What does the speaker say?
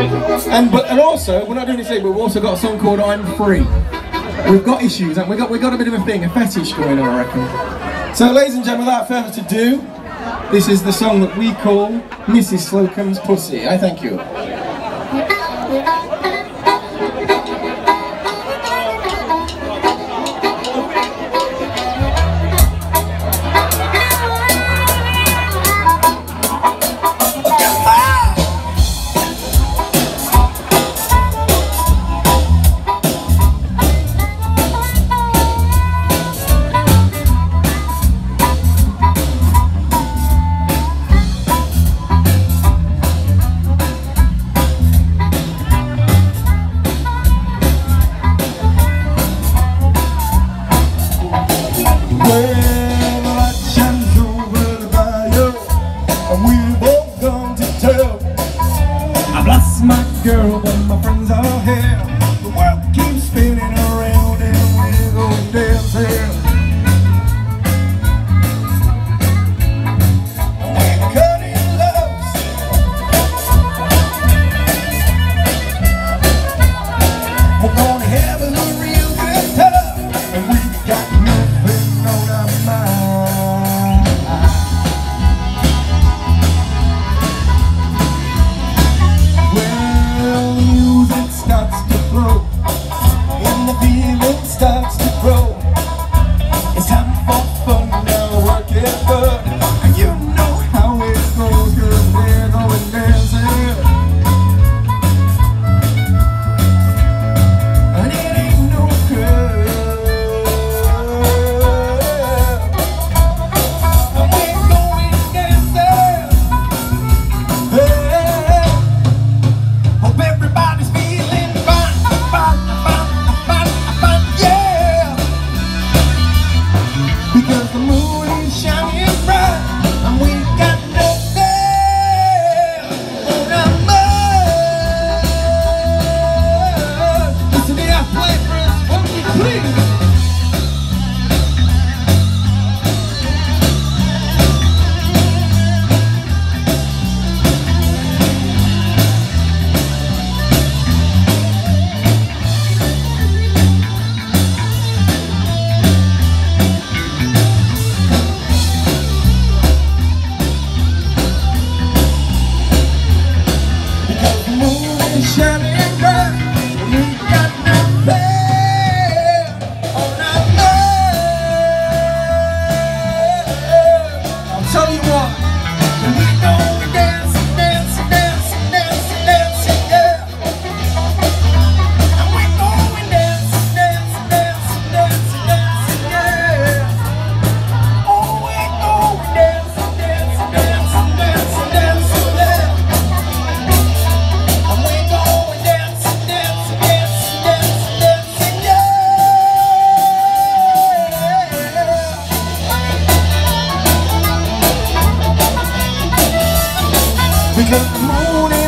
And but and also, we're not doing this thing, but we've also got a song called I'm Free. We've got issues, and we got we got a bit of a thing, a fetish going on, I reckon. So, ladies and gentlemen, without further ado, this is the song that we call Mrs. Slocombe's Pussy. I thank you. girl, but my friends are here. good. tell you what, we know the moon